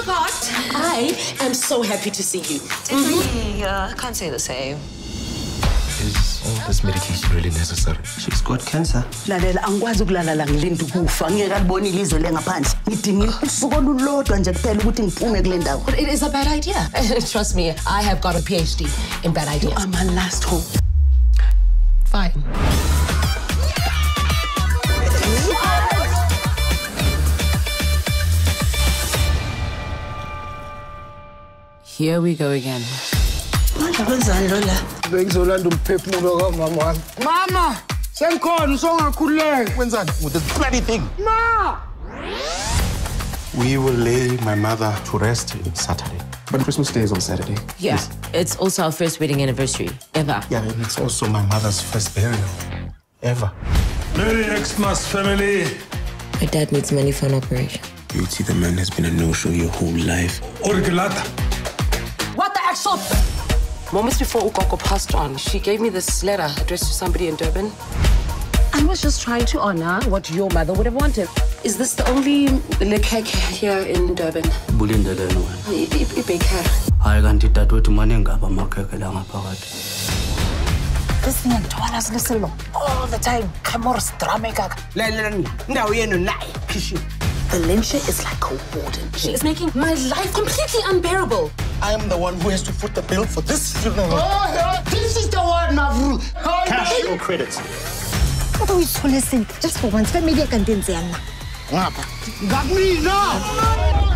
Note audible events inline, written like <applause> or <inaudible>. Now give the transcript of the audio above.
forgot. I am so happy to see you. Yeah, uh, I can't say the same. Is all this medication really necessary? She's got cancer. lalela angikwazi ukulala ngilinde ukufa ngingekaliboni ilizwe lengaphandle ngidingile ah. usuku olulodwa nje kuphela ukuthi ngiphume kule ndawo But it is a bad idea. <laughs> Trust me, I have got a PhD in bad ideas. I'm my last hope Fine. Here we go again. manje kwenzani lo la bengizolanda umphefumulo kamama wami mama sengikhona usongakhululeki Wenzani with this bloody thing? ma We will lay my mother to rest on Saturday. But Christmas Day is on Saturday. Yeah, it's also our first wedding anniversary ever. Yeah, and it's also my mother's first burial ever. Merry Xmas, family. My dad needs money for an operation. Beauty, the man has been a no-show your whole life. Orgelata. What? Moments before Ukoko passed on, she gave me this letter addressed to somebody in Durban. I was just trying to honor what your mother would have wanted. Is this the only lekek here in Durban? Bulindele wena. I- I- I-baker. Hayi kanti dadewethu maningi apha amakhekhe la ngaphakathi. this thing ngithwala siliselo all the time camorous drama kaka lalelani indawo yenu nayi khishini valencia is like a warden She is making my life completely unbearable. I am the one who has to foot the bill for this funeral. oh this is the one mavru oh, Cash or credits? What are we so listening? Just for once, family can dance ngapha ngakumina